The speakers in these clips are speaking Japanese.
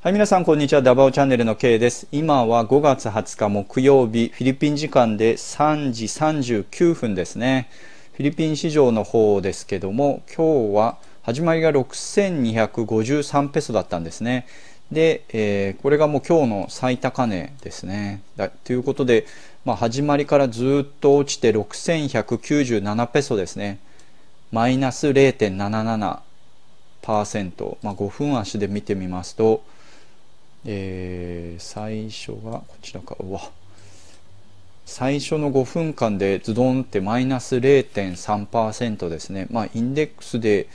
はい、皆さん、こんにちは。ダバオチャンネルの K です。今は5月20日木曜日、フィリピン時間で3時39分ですね。フィリピン市場の方ですけども、今日は始まりが6253ペソだったんですね。で、えー、これがもう今日の最高値ですね。ということで、まあ、始まりからずっと落ちて6197ペソですね。マイナス0.77%。まあ、5分足で見てみますと、えー、最初がこちらかうわ最初の5分間でズドンってマイナス0.3%ですねまあインデックスで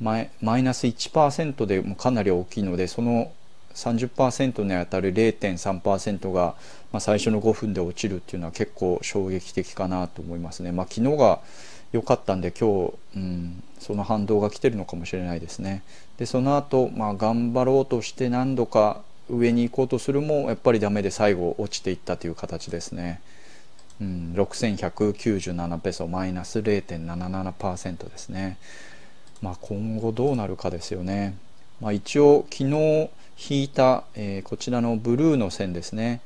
マイマイナス1%でもかなり大きいのでその30%にあたる0.3%が、まあ、最初の5分で落ちるっていうのは結構衝撃的かなと思いますね。まあ、昨日が良かったんで今日、うん、その反動が来てるのかもしれないですね。でその後、まあ頑張ろうとして何度か上に行こうとするもやっぱりダメで最後落ちていったという形ですね。うん、6197ペソマイナス0.77%ですね。まあ、今後どうなるかですよね。まあ、一応昨日引いた、えー、こちらのブルーの線ですね。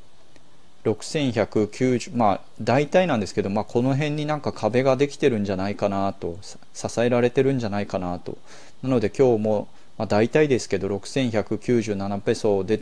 6190まあ大体なんですけど、まあ、この辺になんか壁ができてるんじゃないかなと支えられてるんじゃないかなとなので今日もまあ、大体ですけど6197ペソで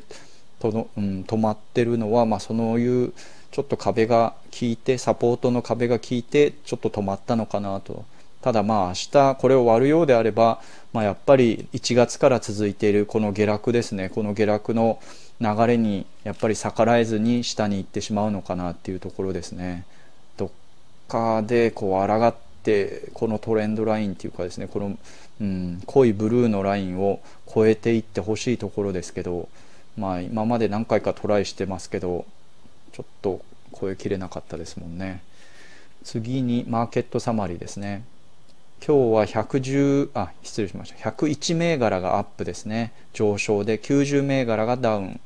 との、うん、止まってるのは、まあ、そういうちょっと壁が効いてサポートの壁が効いてちょっと止まったのかなとただまあ明日これを割るようであれば、まあ、やっぱり1月から続いているこの下落ですねこの下落の流れにやっぱり逆らえずに下に行ってしまうのかなっていうところですね。どっかでこう抗ってこのトレンドラインっていうかですねこのうん、濃いブルーのラインを超えていってほしいところですけど、まあ、今まで何回かトライしてますけどちょっと超えきれなかったですもんね。次にマーケットサマリーですね。今日は110あ失礼しました。101銘柄がアップですね。上昇で90銘柄がダウン。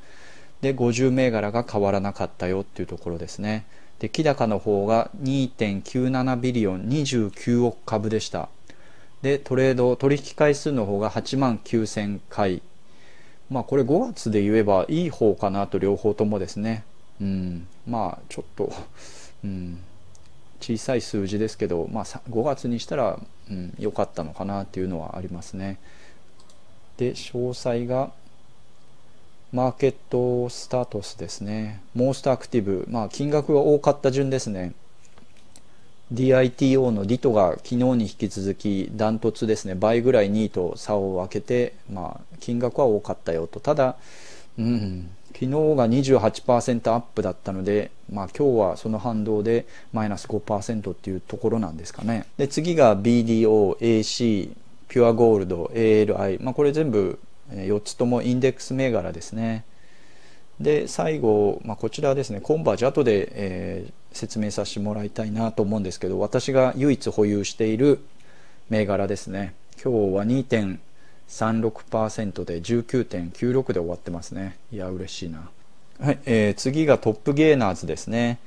で50銘柄が変わらなかったよっていうところですね。で木高の方が2.97ビリオン29億株でした。でトレード取引回数の方が8万9000回。まあこれ5月で言えばいい方かなと両方ともですね。うん。まあちょっとうん。小さい数字ですけど、まあ、5月にしたら良、うん、かったのかなっていうのはありますね。で詳細がマーケットスタートスですね。モーストアクティブ。まあ金額が多かった順ですね。DITO のディトが昨日に引き続きダントツですね。倍ぐらい2位と差を分けて、まあ、金額は多かったよと。ただ、うん、昨日が28%アップだったので、まあ、今日はその反動でマイナス5%っていうところなんですかね。で次が BDO、AC、ピュアゴールド、ALI、まあ、これ全部4つともインデックス銘柄ですね。で最後、まあ、こちらですね。コンバージ後で、えー、説明させてもらいたいなと思うんですけど私が唯一保有している銘柄ですね。今日は2.36%で19.96で終わってますね。いや嬉しいな。はい、えー、次がトップゲーナーズですね。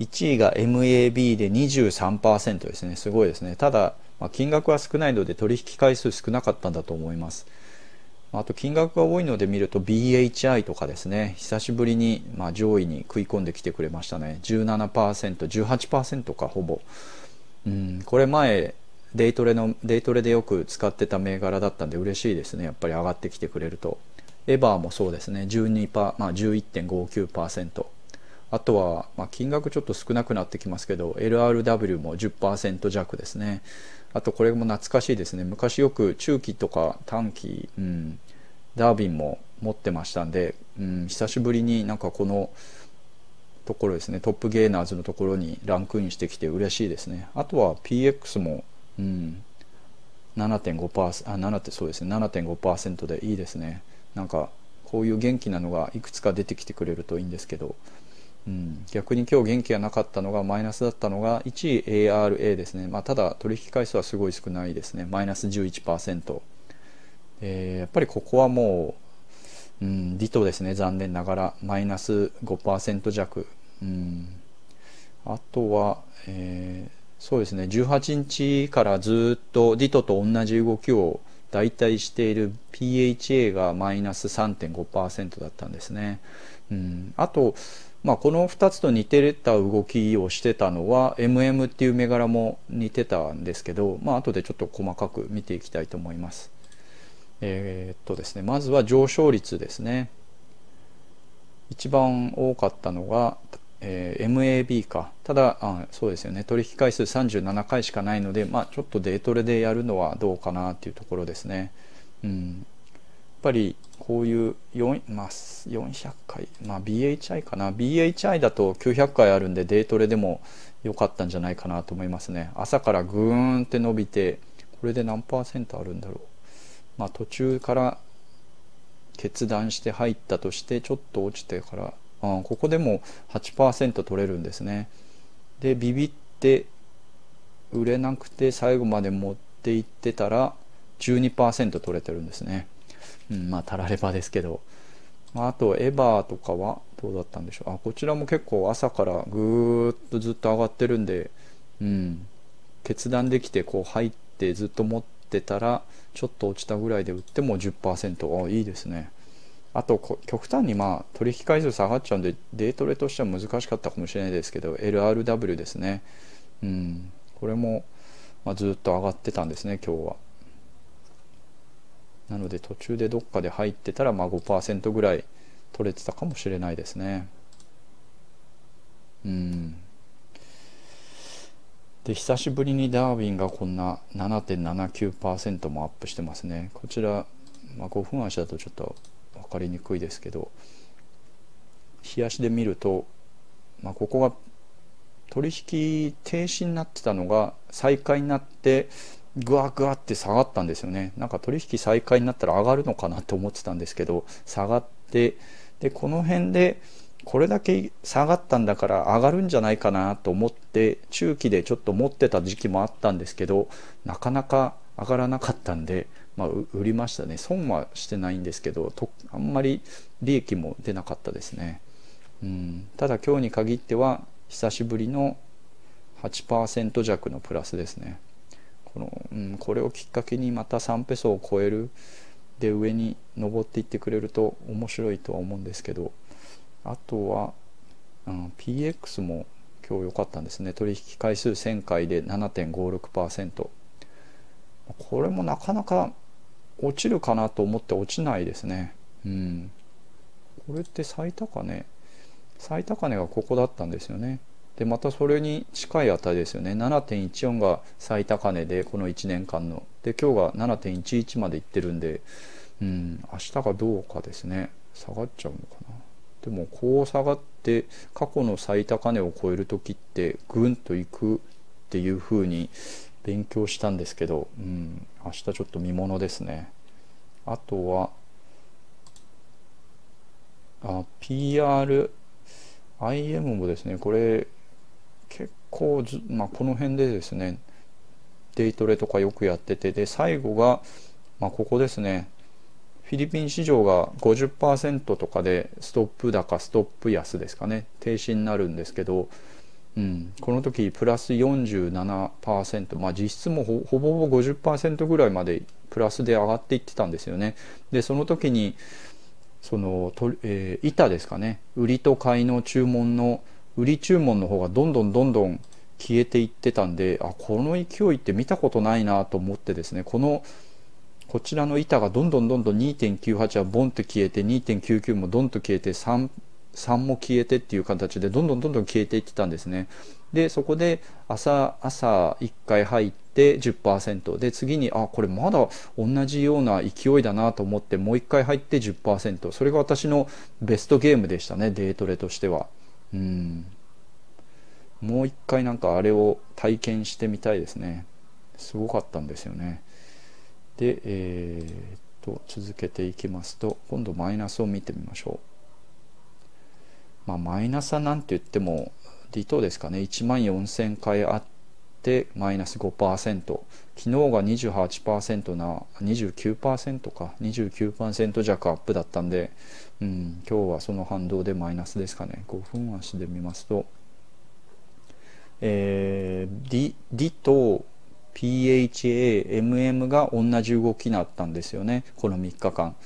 1位が MAB で23%ですね。すごいですね。ただ、まあ、金額は少ないので取引回数少なかったんだと思います。あと金額が多いので見ると BHI とかですね。久しぶりにま上位に食い込んできてくれましたね。17%18% かほぼ、うん、これ前デイトレのデイトレでよく使ってた銘柄だったんで嬉しいですね。やっぱり上がってきてくれると。エバーもそうですね。12%、まあ、11.59%あとは、まあ、金額ちょっと少なくなってきますけど LRW も10%弱ですね。あとこれも懐かしいですね。昔よく中期とか短期、うん、ダービンも持ってましたんで、うん、久しぶりになんかこのところですね。トップゲーナーズのところにランクインしてきて嬉しいですね。あとは PX も、うん、7.5%あ7ってそうですね。7.5%でいいですね。なんかこういう元気なのがいくつか出てきてくれるといいんですけど逆に今日元気がなかったのがマイナスだったのが1位 ARA ですね、まあ、ただ取引回数はすごい少ないですね。マイナス11%、えー、やっぱりここはもう、うん、リトですね。残念ながら。マイナス5%弱、うん、あとは、えー、そうですね。18日からずっとディトと同じ動きを代替している PHA がマイナス3.5%だったんですね。うん、あと、まあ、この2つと似てた動きをしてたのは MM っていう銘柄も似てたんですけど、まあ後でちょっと細かく見ていきたいと思います。えー、っとですね、まずは上昇率ですね。一番多かったのが、えー、MAB か。ただあ、そうですよね、取引回数37回しかないので、まあ、ちょっとデートレでやるのはどうかなっていうところですね。うん、ぱりこういう4、まあ、400回、まあ、BHI かな。BHI だと900回あるんで、デートレでも良かったんじゃないかなと思いますね。朝からグーンって伸びて、これで何パーセントあるんだろう。まあ、途中から決断して入ったとしてちょっと落ちてからあここでも8%取れるんですねでビビって売れなくて最後まで持っていってたら12%取れてるんですね、うん、まあたらればですけど、あ、とエバーとかはどうだったんでしょう？あこちらも結構朝からぐーっとずっと上がってるんでうん。決断できてこう入ってずっと持ってたらちょっと落ちたぐらいで売っても10%あいいですね。あと極端にまあ取引回数下がっちゃうんでデートレとしては難しかったかもしれないですけど LRW ですね。うん。これもまずっと上がってたんですね今日は。なので途中でどっかで入ってたらまあ5%ぐらい取れてたかもしれないですね。うん。で久しぶりにダーウィンがこんな7.79%もアップしてますね。こちら、まあ、5分足だとちょっと分かりにくいですけど日足で見ると、まあ、ここが取引停止になってたのが再開になってぐわぐわって下がったんですよね。なんか取引再開になったら上がるのかなと思ってたんですけど下がってでこの辺でこれだけ下がったんだから上がるんじゃないかなと思って中期でちょっと持ってた時期もあったんですけどなかなか上がらなかったんで、まあ、売りましたね。損はしてないんですけどとあんまり利益も出なかったですね、うん、ただ今日に限っては久しぶりの8%弱のプラスですね。この、うん、これをきっかけにまた3ペソを超えるで上に上っていってくれると面白いとは思うんですけどあとは、うん、PX も今日良かったんですね。取引回数1000回で7.56%これもなかなか落ちるかなと思って落ちないですね。うん。これって最高値最高値がここだったんですよね。でまたそれに近い値ですよね。7.14が最高値でこの1年間の。で今日が7.11までいってるんで。うん明日がどうかですね。下がっちゃうのかな。でもこう下がって過去の最高値を超える時ってぐんといくっていうふうに勉強したんですけど、うん、明日ちょっと見ものですね。あとはあ PR IM もですね。これ結構まあ、この辺でですねデイトレとかよくやっててで最後が、まあ、ここですねフィリピン市場が50%とかでストップ高ストップ安ですかね停止になるんですけど、うん、この時プラス47%まあ実質もほぼほぼ50%ぐらいまでプラスで上がっていってたんですよね。でその時にそのと、えー、板ですかね売りと買いの注文の売り注文の方がどんどんどんどん消えていってたんであこの勢いって見たことないなと思ってですねこのこちらの板がどんどんどんどん2.98はボンと消えて2.99もどんと消えて 3, 3も消えてっていう形でどんどんどんどん消えていってたんですね。でそこで朝朝1回入って10%で次にあこれまだ同じような勢いだなと思ってもう1回入って10%それが私のベストゲームでしたねデートレとしては。うん。もう1回なんかあれを体験してみたいですね。すごかったんですよね。で、えー、と続けていきますと今度マイナスを見てみましょう。まあ、マイナスは何て言ってもリトですかね。1万4000回あってマイナス5%昨日が28%な29%か。29%弱アップだったんで、うん、今日はその反動でマイナスですかね。5分足で見ますと、えー、リリと PHA、MM が同じ動きになったんですよね。この3日間。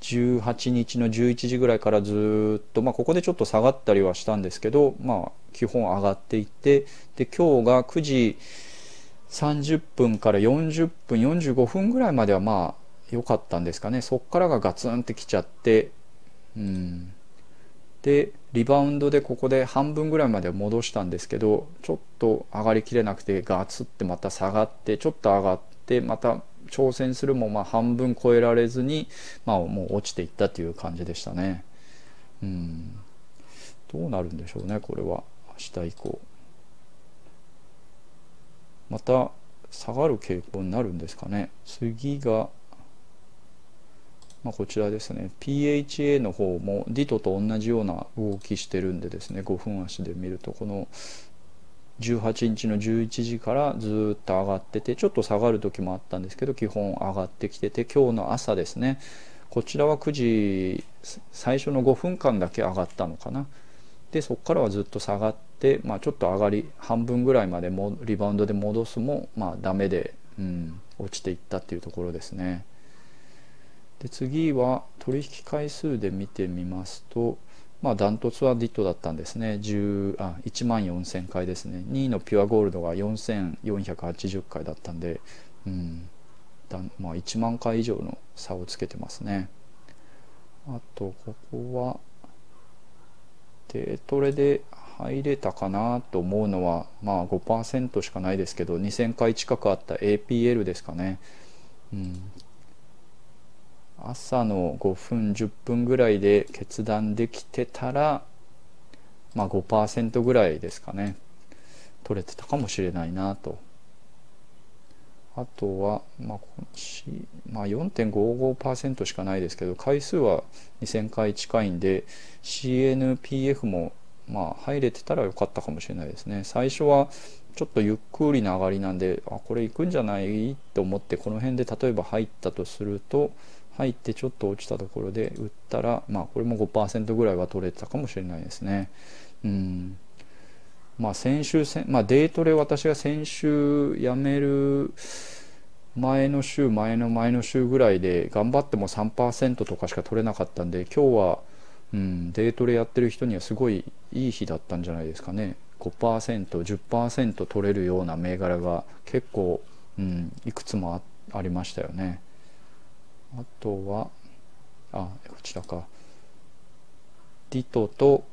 18日の11時ぐらいからずっと、まあ、ここでちょっと下がったりはしたんですけど、まあ、基本上がっていってで今日が9時30分から40分45分ぐらいまではまあ良かったんですかね。そっからがガツンってきちゃってうん。でリバウンドでここで半分ぐらいまで戻したんですけどちょっと上がりきれなくてガツってまた下がってちょっと上がってまた挑戦するもまあ半分超えられずに、まあ、もう落ちていったという感じでしたね。うん。どうなるんでしょうねこれは。明日以降。また下がる傾向になるんですかね。次がまあ、こちらですね。PHA の方もディトと同じような動きしてるんでですね。5分足で見るとこの18日の11時からずっと上がっててちょっと下がる時もあったんですけど基本上がってきてて今日の朝ですね。こちらは9時最初の5分間だけ上がったのかな。でそこからはずっと下がって、まあ、ちょっと上がり半分ぐらいまでもリバウンドで戻すもまあダメで、うん、落ちていったっていうところですね。で次は取引回数で見てみますとまあダントツはディットだったんですね。10あ1万4000回ですね。2位のピュアゴールドが4480回だったんで、うんだまあ、1万回以上の差をつけてますね。あとここはデトレで入れたかなと思うのはまあ5%しかないですけど2000回近くあった APL ですかね、うん、朝の5分10分ぐらいで決断できてたらまあ5%ぐらいですかね。取れてたかもしれないなと。あとは、まあ、まあ、4.55%しかないですけど回数は2000回近いんで CNPF もまあ入れてたらよかったかもしれないですね。最初はちょっとゆっくりな上がりなんであこれ行くんじゃない？と思ってこの辺で例えば入ったとすると入ってちょっと落ちたところで売ったらまあこれも5%ぐらいは取れてたかもしれないですね。うんまあ先週まあ、デートレ私が先週辞める前の週前の前の週ぐらいで頑張っても3%とかしか取れなかったんで今日は、うん、デートレやってる人にはすごいいい日だったんじゃないですかね 5%10% 取れるような銘柄が結構、うん、いくつもありましたよね。あとはあこちらか。ディトと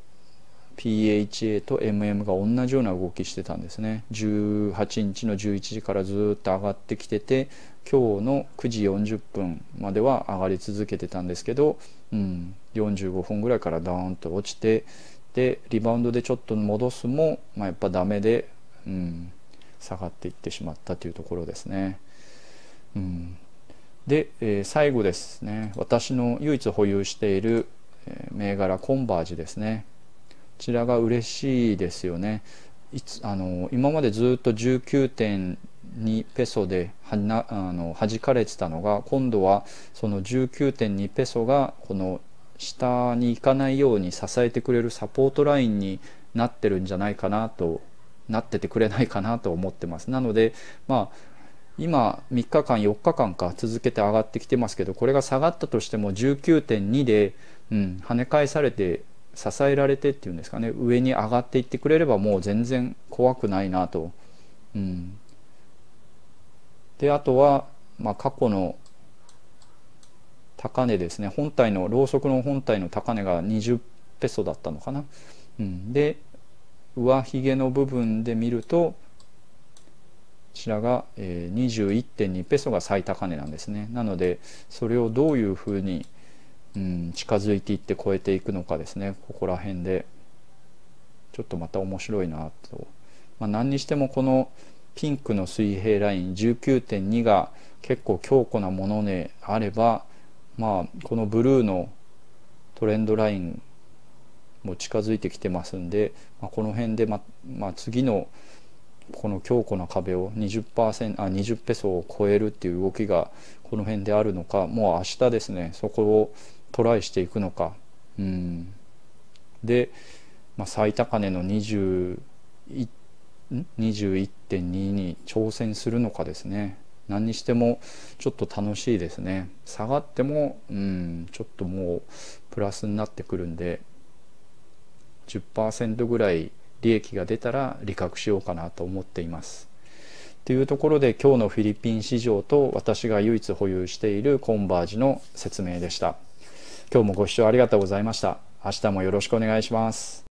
PHA と MM が同じような動きしてたんですね。18日の11時からずっと上がってきてて今日の9時40分までは上がり続けてたんですけど、うん、45分ぐらいからダーンと落ちてでリバウンドでちょっと戻すも、まあ、やっぱダメで、うん、下がっていってしまったというところですね。うん。で、え、最後ですね。私の唯一保有している、え、銘柄コンバージですね。こちらが嬉しいですよね。いつあの今までずっと19.2ペソではなあの弾かれてたのが今度はその19.2ペソがこの下に行かないように支えてくれるサポートラインになってるんじゃないかなとなっててくれないかなと思ってます。なのでまあ今3日間4日間か続けて上がってきてますけどこれが下がったとしても19.2で、うん、跳ね返されて支えられてっていうんですかね上に上がっていってくれればもう全然怖くないなと。うん、であとは、まあ、過去の高値ですね本体のろうそくの本体の高値が20ペソだったのかな。うん、で上髭の部分で見るとちらが、えー、21.2ペソが最高値なんですね。なのでそれをどういうふうに、うん、近づいていって超えていくのかですね。ここら辺で。ちょっとまた面白いなと、まあ、何にしてもこのピンクの水平ライン19.2が結構強固なものであればまあこのブルーのトレンドラインも近づいてきてますんで、まあ、この辺でま、まあ、次のこの強固な壁を20%あ20ペソを超えるっていう動きがこの辺であるのかもう明日ですねそこをトライしていくのか。うん。で、まあ、最高値の21 21.2に挑戦するのかですね。何にしてもちょっと楽しいですね。下がってもうんちょっともうプラスになってくるんで10%ぐらい利益が出たら利確しようかなと思っています。というところで今日のフィリピン市場と私が唯一保有しているコンバージの説明でした。今日もご視聴ありがとうございました。明日もよろしくお願いします。